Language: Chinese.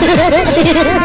Ha ha ha ha!